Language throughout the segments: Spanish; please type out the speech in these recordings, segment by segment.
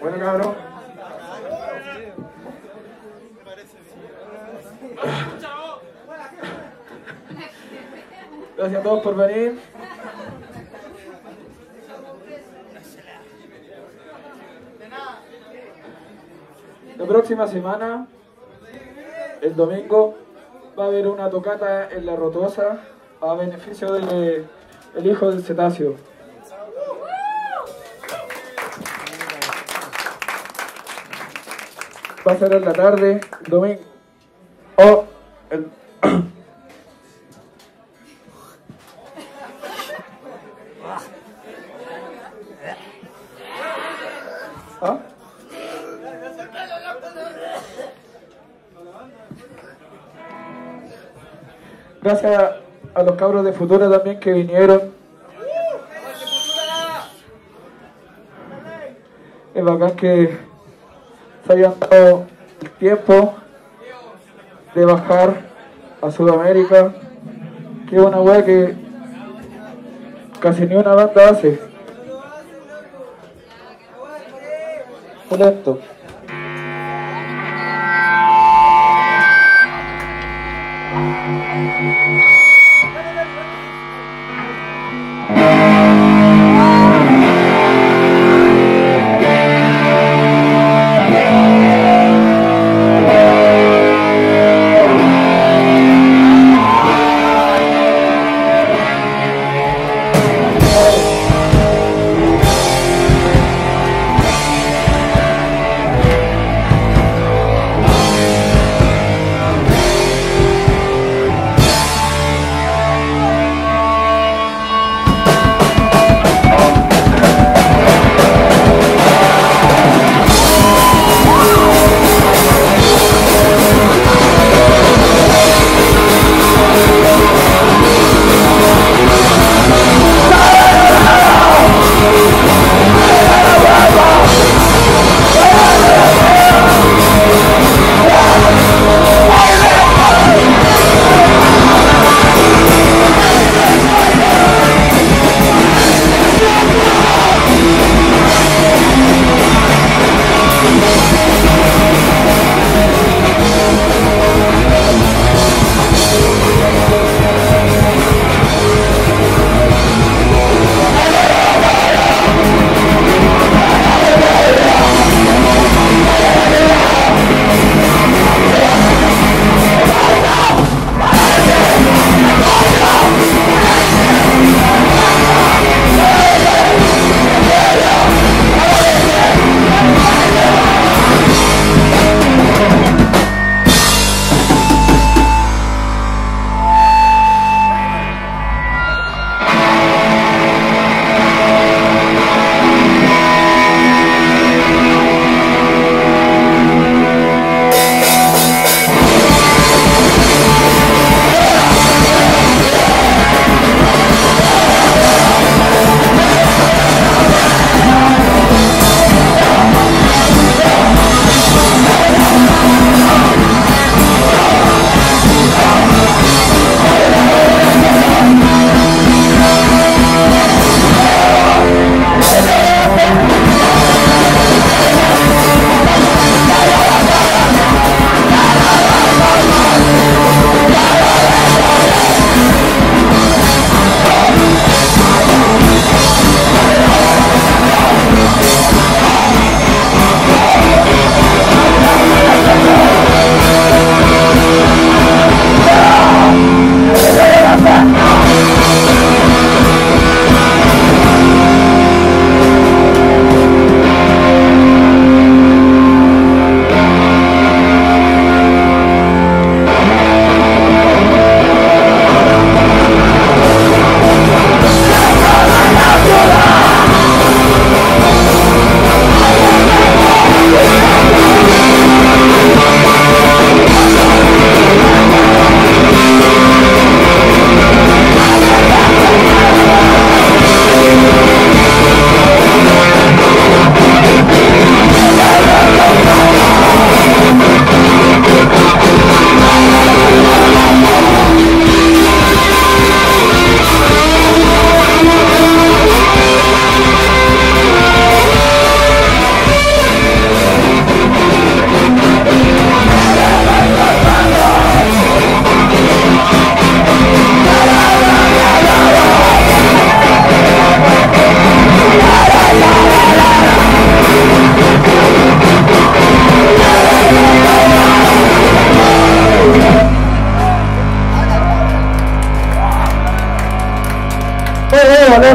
Bueno, cabrón. Gracias a todos por venir. La próxima semana, el domingo, va a haber una tocata en La Rotosa a beneficio del el hijo del cetáceo. A ser en la tarde, domingo. O el... ¿Ah? Gracias a los cabros de Futura también que vinieron. Es bacán que se hayan dado el tiempo de bajar a Sudamérica, que es una weá que casi ni una banda hace. Lento.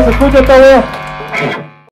서 터졌다고요?